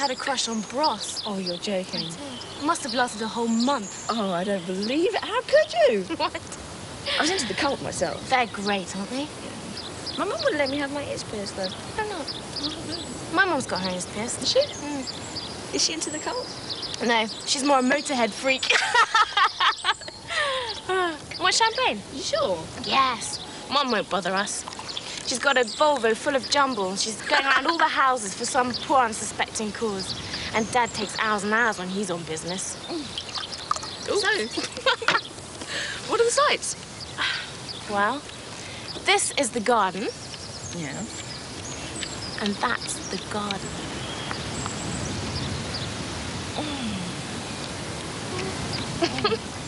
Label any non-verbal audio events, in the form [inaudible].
had a crush on Bros. Oh, you're joking. Must have lasted a whole month. Oh, I don't believe it. How could you? [laughs] What? I was into the cult myself. They're great, aren't they? My mum wouldn't let me have my ears pierced, though. I don't know. My mum's got her ears pierced. Is she? Mm. Is she into the cult? No, she's more a Motörhead freak. [laughs] [laughs] Want champagne? You sure? Yes. Mum won't bother us. She's got a Volvo full of jumble. And she's going around all the houses for some poor unsuspecting cause. And Dad takes hours and hours when he's on business. So, [laughs] what are the sights? Well, this is the garden, Yeah. and that's the garden. [laughs]